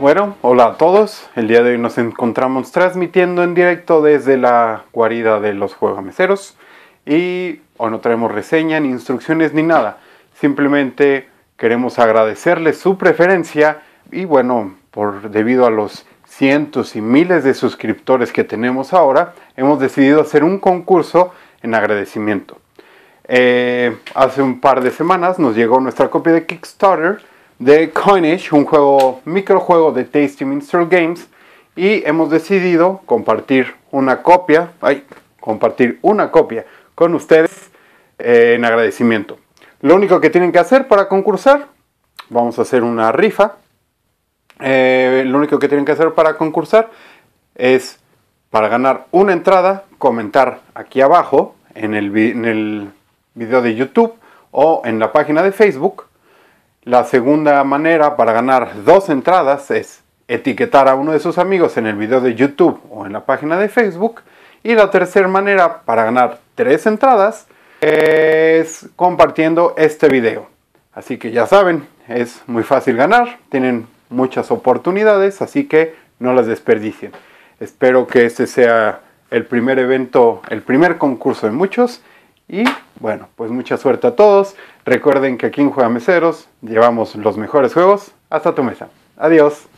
Bueno, hola a todos. El día de hoy nos encontramos transmitiendo en directo desde la guarida de los juegameceros. Y hoy no traemos reseña, ni instrucciones, ni nada. Simplemente queremos agradecerles su preferencia y bueno, por debido a los cientos y miles de suscriptores que tenemos ahora, hemos decidido hacer un concurso en agradecimiento. Eh, hace un par de semanas nos llegó nuestra copia de Kickstarter de Coinage, un juego, microjuego de Tasty Minstrel Games, y hemos decidido compartir una copia, compartir una copia con ustedes eh, en agradecimiento. Lo único que tienen que hacer para concursar, vamos a hacer una rifa. Eh, lo único que tienen que hacer para concursar es para ganar una entrada, comentar aquí abajo en el video de YouTube o en la página de Facebook la segunda manera para ganar dos entradas es etiquetar a uno de sus amigos en el video de YouTube o en la página de Facebook. Y la tercera manera para ganar tres entradas es compartiendo este video. Así que ya saben, es muy fácil ganar, tienen muchas oportunidades, así que no las desperdicien. Espero que este sea el primer evento, el primer concurso de muchos y bueno, pues mucha suerte a todos. Recuerden que aquí en Juega Meseros llevamos los mejores juegos hasta tu mesa. Adiós.